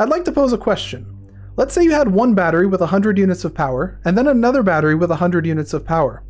I'd like to pose a question. Let's say you had one battery with 100 units of power, and then another battery with 100 units of power.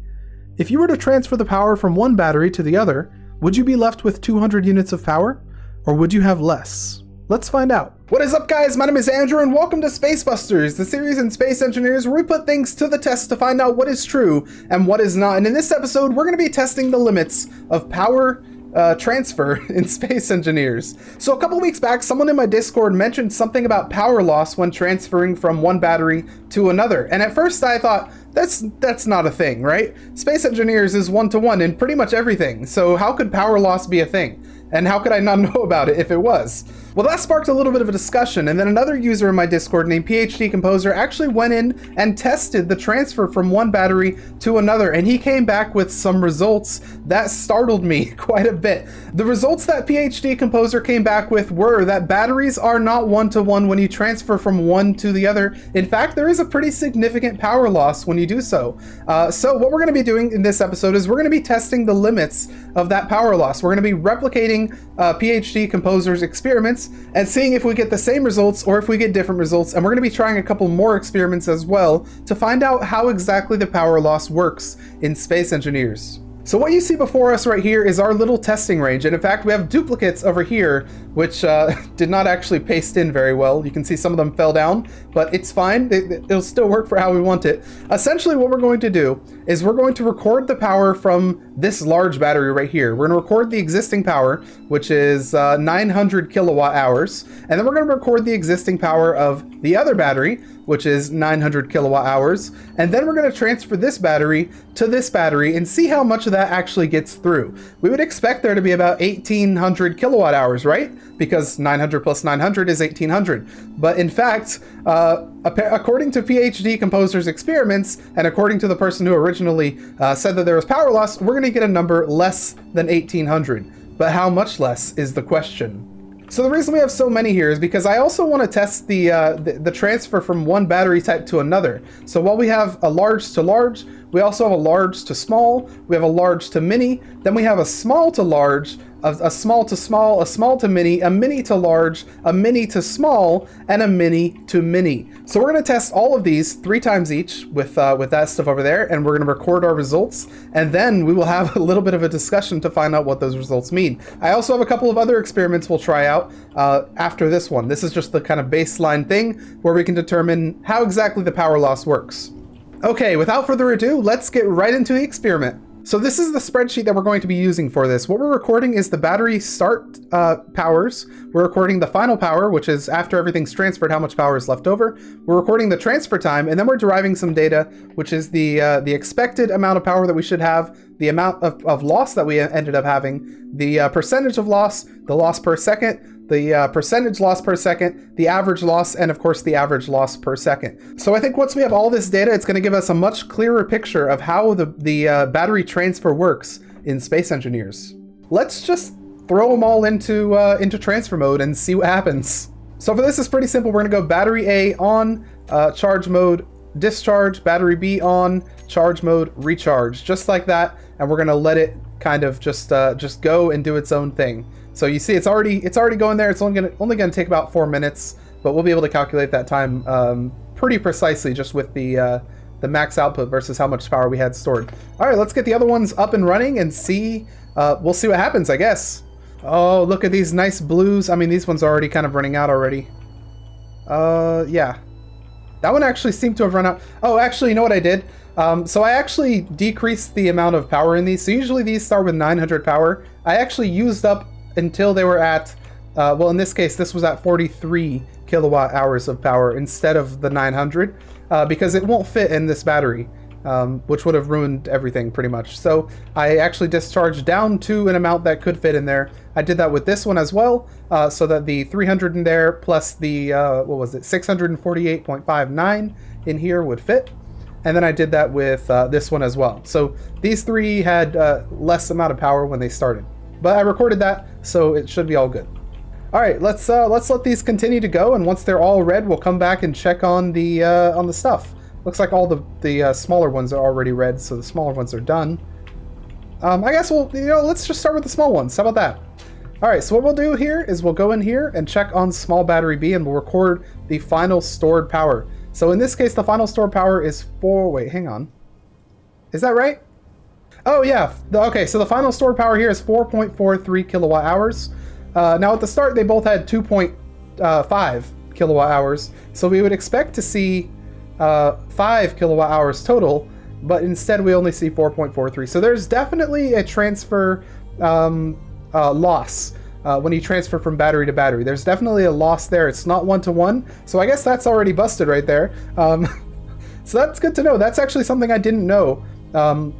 If you were to transfer the power from one battery to the other, would you be left with 200 units of power? Or would you have less? Let's find out. What is up guys, my name is Andrew and welcome to Space Busters, the series in space engineers where we put things to the test to find out what is true and what is not. And in this episode, we're going to be testing the limits of power uh, transfer in space engineers. So a couple weeks back, someone in my Discord mentioned something about power loss when transferring from one battery to another. And at first I thought, that's that's not a thing, right? Space engineers is one to one in pretty much everything. So how could power loss be a thing? And how could I not know about it if it was? Well, that sparked a little bit of a discussion, and then another user in my Discord named PhD Composer actually went in and tested the transfer from one battery to another, and he came back with some results that startled me quite a bit. The results that PhD Composer came back with were that batteries are not one to one when you transfer from one to the other. In fact, there is a pretty significant power loss when you do so. Uh, so, what we're going to be doing in this episode is we're going to be testing the limits of that power loss. We're going to be replicating uh, PhD Composer's experiments and seeing if we get the same results or if we get different results. And we're going to be trying a couple more experiments as well to find out how exactly the power loss works in Space Engineers. So what you see before us right here is our little testing range, and in fact we have duplicates over here, which uh, did not actually paste in very well. You can see some of them fell down, but it's fine. It, will still work for how we want it. Essentially what we're going to do is we're going to record the power from this large battery right here. We're going to record the existing power, which is uh, 900 kilowatt hours, and then we're going to record the existing power of the other battery, which is 900 kilowatt hours. And then we're going to transfer this battery to this battery and see how much of that actually gets through. We would expect there to be about 1800 kilowatt hours, right? Because 900 plus 900 is 1800. But in fact, uh, according to PhD Composer's experiments, and according to the person who originally uh, said that there was power loss, we're going to get a number less than 1800. But how much less is the question? So the reason we have so many here is because I also want to test the, uh, the, the transfer from one battery type to another. So while we have a large to large, we also have a large to small, we have a large to mini, then we have a small to large, a, a, small to small, a small to mini, a mini to large, a mini to small, and a mini to mini. So we're going to test all of these three times each with uh, with that stuff over there, and we're going to record our results, and then we will have a little bit of a discussion to find out what those results mean. I also have a couple of other experiments we'll try out uh, after this one. This is just the kind of baseline thing where we can determine how exactly the power loss works. Okay, without further ado, let's get right into the experiment. So this is the spreadsheet that we're going to be using for this. What we're recording is the battery start uh, powers. We're recording the final power, which is after everything's transferred, how much power is left over. We're recording the transfer time, and then we're deriving some data, which is the uh, the expected amount of power that we should have, the amount of, of loss that we ended up having, the uh, percentage of loss, the loss per second, the uh, percentage loss per second, the average loss, and of course the average loss per second. So I think once we have all this data, it's going to give us a much clearer picture of how the, the uh, battery transfer works in Space Engineers. Let's just throw them all into, uh, into transfer mode and see what happens. So for this, it's pretty simple. We're going to go battery A on, uh, charge mode discharge, battery B on, charge mode recharge, just like that. And we're going to let it kind of just uh, just go and do its own thing. So you see, it's already it's already going there. It's only gonna only gonna take about four minutes, but we'll be able to calculate that time um, pretty precisely just with the uh, the max output versus how much power we had stored. All right, let's get the other ones up and running and see. Uh, we'll see what happens, I guess. Oh, look at these nice blues. I mean, these ones are already kind of running out already. Uh, yeah. That one actually seemed to have run out. Oh, actually, you know what I did? Um, so I actually decreased the amount of power in these. So usually these start with 900 power. I actually used up until they were at, uh, well, in this case, this was at 43 kilowatt hours of power instead of the 900 uh, because it won't fit in this battery, um, which would have ruined everything pretty much. So I actually discharged down to an amount that could fit in there. I did that with this one as well, uh, so that the 300 in there plus the, uh, what was it, 648.59 in here would fit. And then I did that with uh, this one as well. So these three had uh, less amount of power when they started. But I recorded that, so it should be all good. All right, let's uh, let's let these continue to go, and once they're all red, we'll come back and check on the uh, on the stuff. Looks like all the the uh, smaller ones are already red, so the smaller ones are done. Um, I guess we'll you know let's just start with the small ones. How about that? All right, so what we'll do here is we'll go in here and check on small battery B and we'll record the final stored power. So in this case, the final stored power is four, wait, hang on. Is that right? Oh yeah, okay, so the final stored power here is 4.43 kilowatt hours. Uh, now at the start, they both had 2.5 uh, kilowatt hours, so we would expect to see uh, 5 kilowatt hours total, but instead we only see 4.43. So there's definitely a transfer um, uh, loss uh, when you transfer from battery to battery. There's definitely a loss there. It's not one to one, so I guess that's already busted right there. Um, so that's good to know. That's actually something I didn't know um,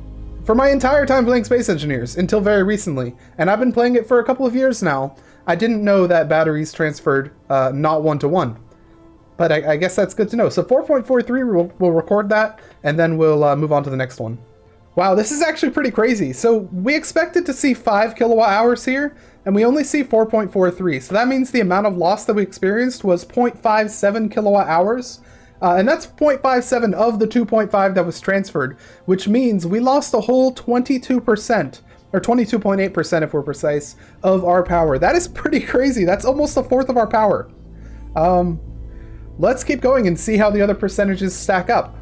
for my entire time playing Space Engineers until very recently, and I've been playing it for a couple of years now. I didn't know that batteries transferred uh, not one to one. But I, I, guess that's good to know. So 4.43, we'll, we'll record that, and then we'll uh, move on to the next one. Wow, this is actually pretty crazy. So we expected to see 5 kilowatt hours here, and we only see 4.43. So that means the amount of loss that we experienced was 0.57 kilowatt hours. Uh, and that's 0.57 of the 2.5 that was transferred, which means we lost a whole 22%, or 22.8% if we're precise, of our power. That is pretty crazy. That's almost a fourth of our power. Um, let's keep going and see how the other percentages stack up.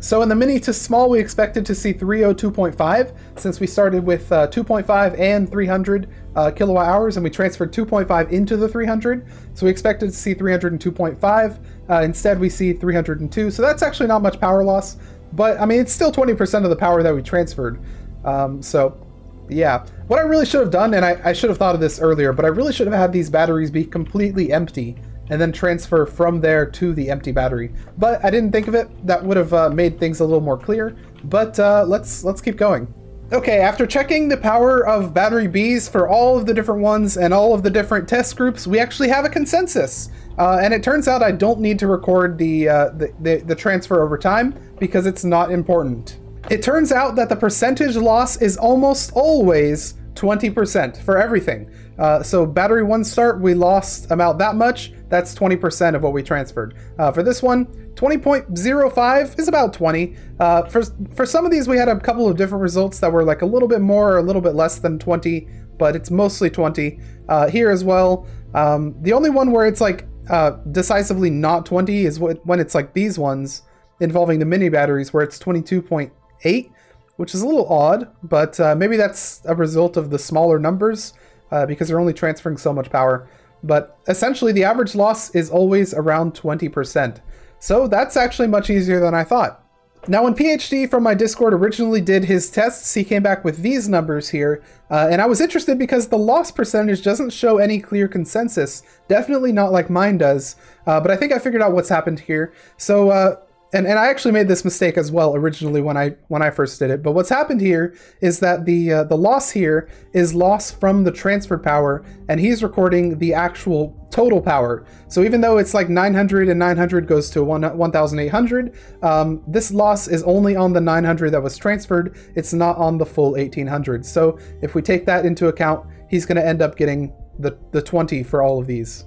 So in the mini to small, we expected to see 302.5 since we started with uh, 2.5 and 300 uh, kilowatt hours and we transferred 2.5 into the 300. So we expected to see 302.5. Uh, instead, we see 302. So that's actually not much power loss, but I mean, it's still 20% of the power that we transferred. Um, so yeah, what I really should have done, and I, I should have thought of this earlier, but I really should have had these batteries be completely empty and then transfer from there to the empty battery. But I didn't think of it. That would have uh, made things a little more clear. But uh, let's let's keep going. Okay, after checking the power of battery Bs for all of the different ones and all of the different test groups, we actually have a consensus. Uh, and it turns out I don't need to record the, uh, the, the, the transfer over time because it's not important. It turns out that the percentage loss is almost always 20% for everything. Uh, so battery one start, we lost about that much. That's 20% of what we transferred. Uh, for this one, 20.05 is about 20. Uh, for, for some of these, we had a couple of different results that were like a little bit more or a little bit less than 20, but it's mostly 20. Uh, here as well, um, the only one where it's like uh, decisively not 20 is when it's like these ones involving the mini batteries where it's 22.8, which is a little odd, but maybe that's a result of the smaller numbers uh, because they're only transferring so much power. But essentially, the average loss is always around 20%. So that's actually much easier than I thought. Now, when PhD from my Discord originally did his tests, he came back with these numbers here, uh, and I was interested because the loss percentage doesn't show any clear consensus, definitely not like mine does, uh, but I think I figured out what's happened here. So uh, and, and I actually made this mistake as well originally when I when I first did it. But what's happened here is that the uh, the loss here is loss from the transferred power, and he's recording the actual total power. So even though it's like 900 and 900 goes to 1, 1,800, um, this loss is only on the 900 that was transferred. It's not on the full 1,800. So if we take that into account, he's going to end up getting the the 20 for all of these.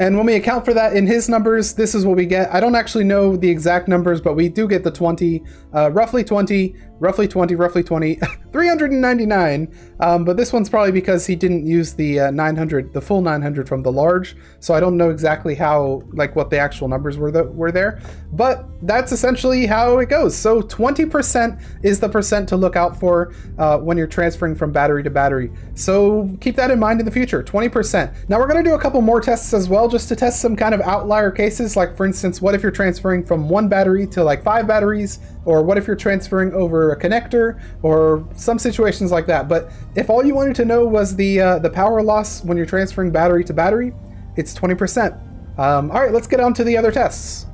And when we account for that in his numbers, this is what we get. I don't actually know the exact numbers, but we do get the 20, uh, roughly 20, roughly 20, roughly 20, 399. Um, but this one's probably because he didn't use the uh, 900, the full 900 from the large. So I don't know exactly how, like what the actual numbers were, that were there. But that's essentially how it goes. So 20% is the percent to look out for uh, when you're transferring from battery to battery. So keep that in mind in the future, 20%. Now we're gonna do a couple more tests as well, just to test some kind of outlier cases. Like for instance, what if you're transferring from one battery to like five batteries? Or what if you're transferring over a connector? Or some situations like that. But if all you wanted to know was the, uh, the power loss when you're transferring battery to battery, it's 20%. Um, all right, let's get on to the other tests.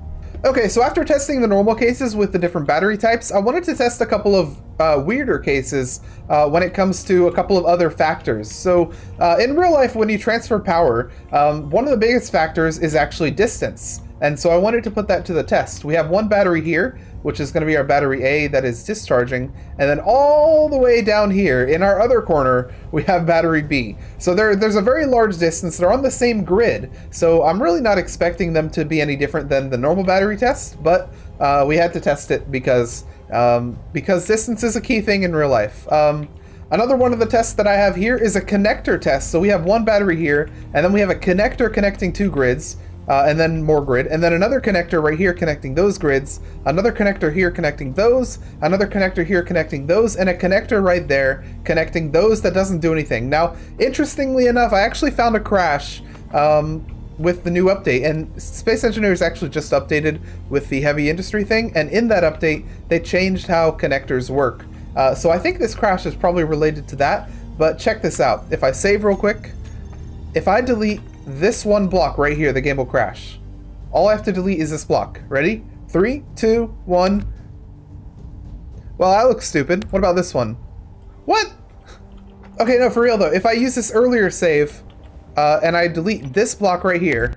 Okay, so after testing the normal cases with the different battery types, I wanted to test a couple of uh, weirder cases uh, when it comes to a couple of other factors. So uh, in real life, when you transfer power, um, one of the biggest factors is actually distance. And so I wanted to put that to the test. We have one battery here which is going to be our battery A that is discharging. And then all the way down here in our other corner, we have battery B. So there's a very large distance. They're on the same grid. So I'm really not expecting them to be any different than the normal battery test, but uh, we had to test it because, um, because distance is a key thing in real life. Um, Another one of the tests that I have here is a connector test. So we have one battery here, and then we have a connector connecting two grids, uh, and then more grid, and then another connector right here connecting those grids, another connector here connecting those, another connector here connecting those, and a connector right there connecting those that doesn't do anything. Now, interestingly enough, I actually found a crash um, with the new update, and Space Engineers actually just updated with the heavy industry thing, and in that update, they changed how connectors work. Uh, so I think this crash is probably related to that, but check this out. If I save real quick, if I delete this one block right here, the game will crash. All I have to delete is this block. Ready? Three, two, one. Well, that looks stupid. What about this one? What? Okay, no, for real though. If I use this earlier save, uh, and I delete this block right here,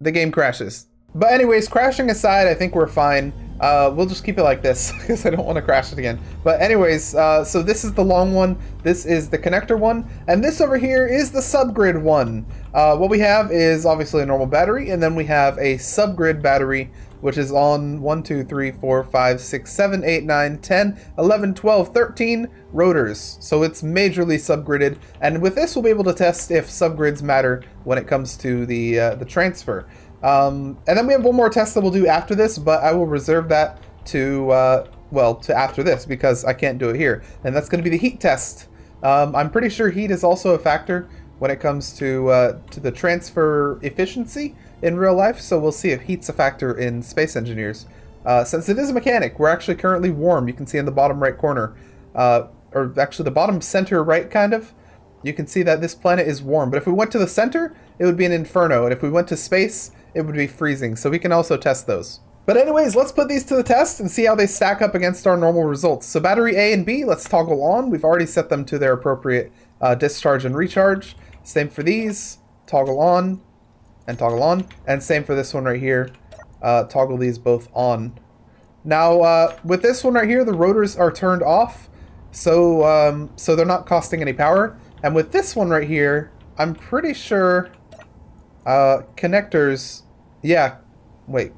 the game crashes. But anyways, crashing aside, I think we're fine. Uh, we'll just keep it like this because I don't want to crash it again. But anyways, uh, so this is the long one, this is the connector one, and this over here is the subgrid one. Uh, what we have is obviously a normal battery, and then we have a subgrid battery, which is on 1, 2, 3, 4, 5, 6, 7, 8, 9, 10, 11, 12, 13 rotors. So it's majorly subgridded, and with this we'll be able to test if subgrids matter when it comes to the, uh, the transfer. Um, and then we have one more test that we'll do after this, but I will reserve that to, uh, well, to after this because I can't do it here. And that's going to be the heat test. Um, I'm pretty sure heat is also a factor when it comes to, uh, to the transfer efficiency in real life, so we'll see if heat's a factor in Space Engineers. Uh, since it is a mechanic, we're actually currently warm. You can see in the bottom right corner, uh, or actually the bottom center right, kind of. You can see that this planet is warm. But if we went to the center, it would be an inferno. And if we went to space, it would be freezing. So we can also test those. But anyways, let's put these to the test and see how they stack up against our normal results. So battery A and B, let's toggle on. We've already set them to their appropriate uh, discharge and recharge. Same for these, toggle on and toggle on. And same for this one right here, uh, toggle these both on. Now, uh, with this one right here, the rotors are turned off, so, um, so they're not costing any power. And with this one right here, I'm pretty sure uh, connectors yeah. Wait.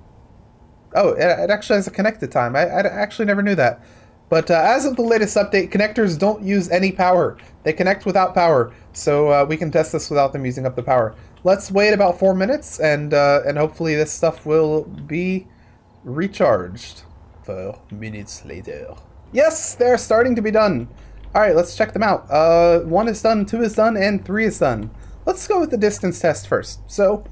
Oh, it, it actually has a connected time. I, I actually never knew that. But uh, as of the latest update, connectors don't use any power. They connect without power, so uh, we can test this without them using up the power. Let's wait about four minutes, and uh, and hopefully this stuff will be recharged. Four minutes later. Yes, they're starting to be done. All right, let's check them out. Uh, one is done, two is done, and three is done. Let's go with the distance test first. So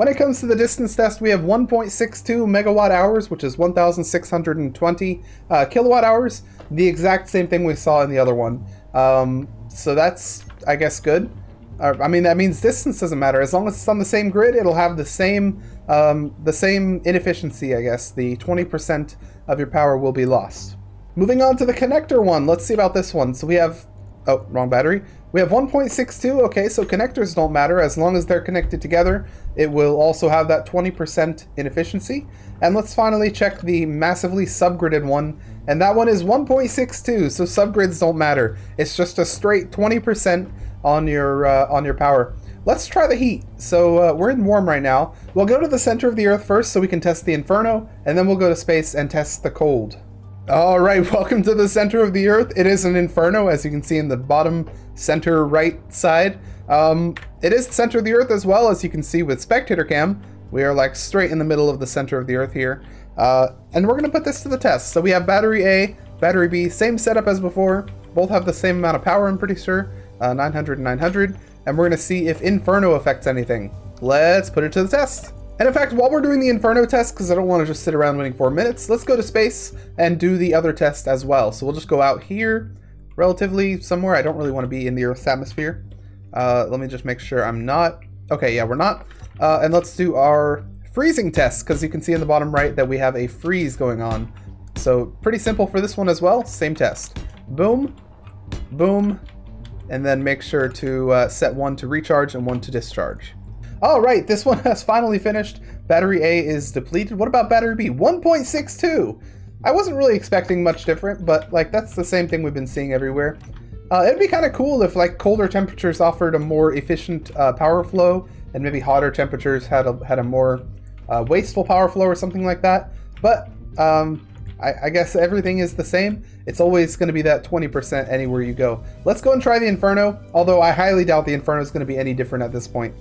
when it comes to the distance test, we have 1.62 megawatt hours, which is 1,620 uh, kilowatt hours. The exact same thing we saw in the other one. Um, so that's, I guess, good. Uh, I mean, that means distance doesn't matter. As long as it's on the same grid, it'll have the same, um, the same inefficiency, I guess. The 20% of your power will be lost. Moving on to the connector one. Let's see about this one. So we have, oh, wrong battery. We have 1.62, okay, so connectors don't matter. As long as they're connected together, it will also have that 20% inefficiency. And let's finally check the massively subgridded one, and that one is 1.62, so subgrids don't matter. It's just a straight 20% on your, uh, on your power. Let's try the heat. So uh, we're in warm right now. We'll go to the center of the Earth first so we can test the Inferno, and then we'll go to space and test the cold. All right, welcome to the center of the Earth. It is an inferno, as you can see in the bottom center right side. Um, it is the center of the Earth as well, as you can see with spectator cam. We are like straight in the middle of the center of the Earth here. Uh, and we're gonna put this to the test. So we have battery A, battery B, same setup as before. Both have the same amount of power, I'm pretty sure. Uh, 900 and 900. And we're gonna see if Inferno affects anything. Let's put it to the test. And in fact, while we're doing the Inferno test, because I don't want to just sit around waiting four minutes, let's go to space and do the other test as well. So we'll just go out here, relatively somewhere. I don't really want to be in the Earth's atmosphere. Uh, let me just make sure I'm not. Okay, yeah, we're not. Uh, and let's do our freezing test, because you can see in the bottom right that we have a freeze going on. So pretty simple for this one as well. Same test. Boom, boom, and then make sure to uh, set one to recharge and one to discharge. All right, this one has finally finished. Battery A is depleted. What about battery B? 1.62. I wasn't really expecting much different, but like that's the same thing we've been seeing everywhere. Uh, it'd be kind of cool if like colder temperatures offered a more efficient uh, power flow, and maybe hotter temperatures had a had a more uh, wasteful power flow or something like that. But um, I, I guess everything is the same. It's always going to be that 20% anywhere you go. Let's go and try the Inferno, although I highly doubt the Inferno is going to be any different at this point.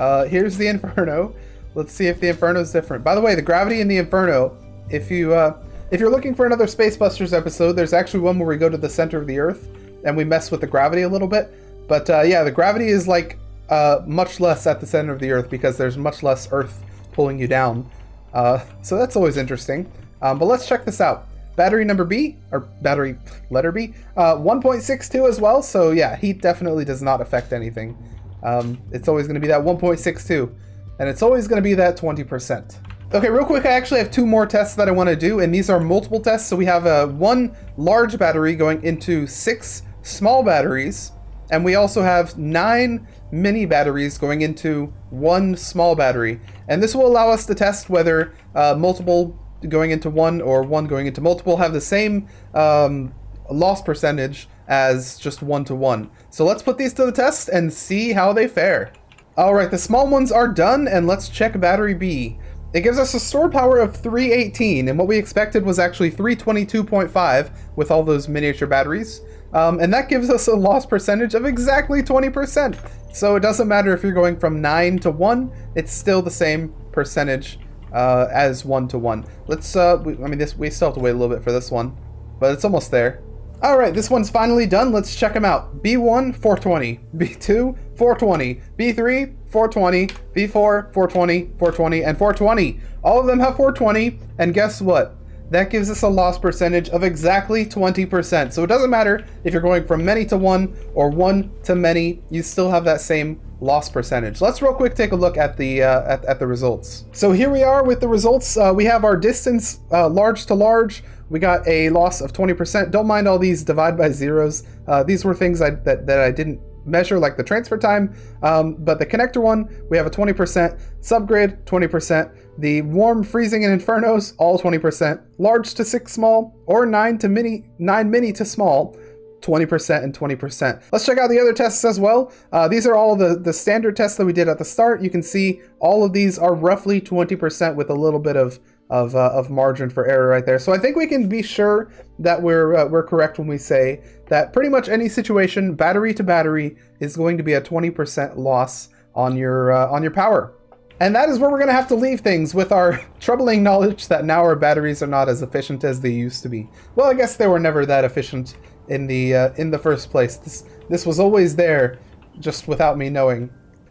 Uh, here's the Inferno. Let's see if the Inferno is different. By the way, the gravity in the Inferno, if you uh, if you're looking for another Space Busters episode, there's actually one where we go to the center of the Earth and we mess with the gravity a little bit. But uh, yeah, the gravity is like uh, much less at the center of the Earth because there's much less Earth pulling you down. Uh, so that's always interesting. Um, but let's check this out. Battery number B, or battery letter B, uh, 1.62 as well. So yeah, heat definitely does not affect anything. Um, it's always going to be that 1.62, and it's always going to be that 20%. Okay, real quick, I actually have two more tests that I want to do, and these are multiple tests. So we have uh, one large battery going into six small batteries, and we also have nine mini batteries going into one small battery. And this will allow us to test whether uh, multiple going into one or one going into multiple have the same um, loss percentage as just one to one. So let's put these to the test and see how they fare. All right, the small ones are done and let's check battery B. It gives us a stored power of 318 and what we expected was actually 322.5 with all those miniature batteries. Um, and that gives us a loss percentage of exactly 20%. So it doesn't matter if you're going from 9 to 1, it's still the same percentage uh, as 1 to 1. Let's, uh, we, I mean, this we still have to wait a little bit for this one, but it's almost there. Alright, this one's finally done. Let's check them out. B1, 420. B2, 420. B3, 420. B4, 420, 420, and 420. All of them have 420, and guess what? That gives us a loss percentage of exactly 20%. So it doesn't matter if you're going from many to one or one to many, you still have that same loss percentage. Let's real quick take a look at the uh, at, at, the results. So here we are with the results. Uh, we have our distance uh, large to large. We got a loss of 20%. Don't mind all these divide by zeros. Uh, these were things I, that, that I didn't measure like the transfer time. Um, but the connector one, we have a 20%. Subgrid, 20%. The warm, freezing, and infernos, all 20%. Large to 6 small, or 9 to mini, 9 mini to small, 20% and 20%. Let's check out the other tests as well. Uh, these are all the, the standard tests that we did at the start. You can see all of these are roughly 20% with a little bit of of, uh, of margin for error right there. So I think we can be sure that we're uh, we're correct when we say that pretty much any situation, battery to battery, is going to be a 20% loss on your uh, on your power. And that is where we're going to have to leave things with our troubling knowledge that now our batteries are not as efficient as they used to be. Well, I guess they were never that efficient in the uh, in the first place. This this was always there, just without me knowing.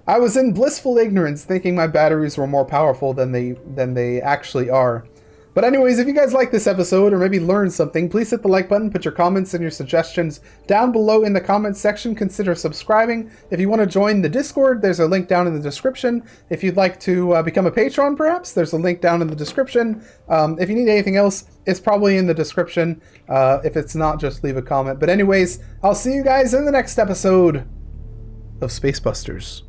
I was in blissful ignorance thinking my batteries were more powerful than they than they actually are. But anyways, if you guys like this episode or maybe learned something, please hit the like button, put your comments and your suggestions down below in the comments section. Consider subscribing. If you want to join the Discord, there's a link down in the description. If you'd like to uh, become a patron, perhaps, there's a link down in the description. Um, if you need anything else, it's probably in the description. Uh, if it's not, just leave a comment. But anyways, I'll see you guys in the next episode of Space Busters.